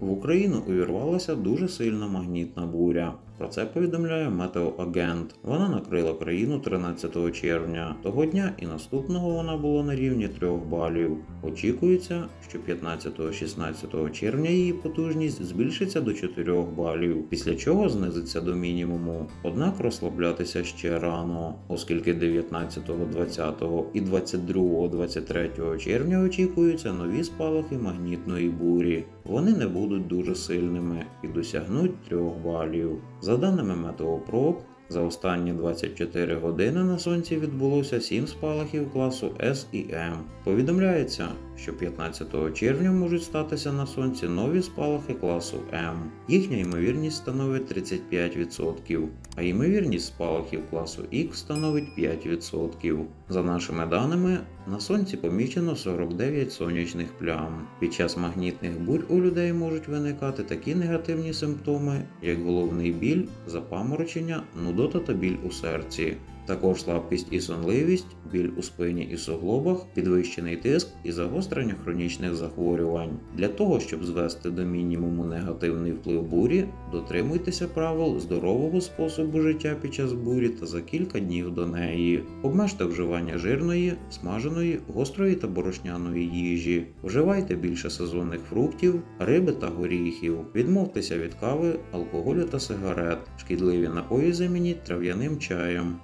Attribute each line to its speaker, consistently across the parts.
Speaker 1: В Україну увірвалася дуже сильна магнітна буря. Про це повідомляє метеоагент. Вона накрила країну 13 червня. Того дня і наступного вона була на рівні 3 балів. Очікується, що 15-16 червня її потужність збільшиться до 4 балів, після чого знизиться до мінімуму. Однак розслаблятися ще рано, оскільки 19, 20 і 22, 23 червня очікуються нові спалахи магнітної бурі. Вони не будуть дуже сильними і досягнуть 3 балів. За даними метеопроб, за останні 24 години на сонці відбулося 7 спалахів класу С і М. Повідомляється, що 15 червня можуть статися на сонці нові спалахи класу М. Їхня ймовірність становить 35%, а ймовірність спалахів класу Х становить 5%. За нашими даними, на сонці помічено 49 сонячних плям. Під час магнітних бурь у людей можуть виникати такі негативні симптоми, як головний біль, запаморочення, нудота та біль у серці. Також слабкість і сонливість, біль у спині і суглобах, підвищений тиск і загострення хронічних захворювань. Для того, щоб звести до мінімуму негативний вплив бурі, дотримуйтеся правил здорового способу життя під час бурі та за кілька днів до неї. Обмежте вживання жирної, смаженої, гострої та борошняної їжі. Вживайте більше сезонних фруктів, риби та горіхів. Відмовтеся від кави, алкоголю та сигарет. Шкідливі напої замініть трав'яним чаєм.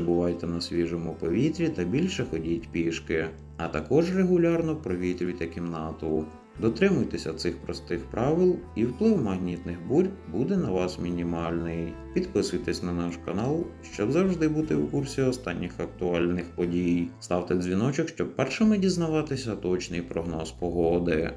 Speaker 1: Бувайте на свіжому повітрі та більше ходіть пішки, а також регулярно провітрюйте кімнату. Дотримуйтеся цих простих правил, і вплив магнітних бурь буде на вас мінімальний. Підписуйтесь на наш канал, щоб завжди бути у курсі останніх актуальних подій. Ставте дзвіночок, щоб першими дізнаватися точний прогноз погоди.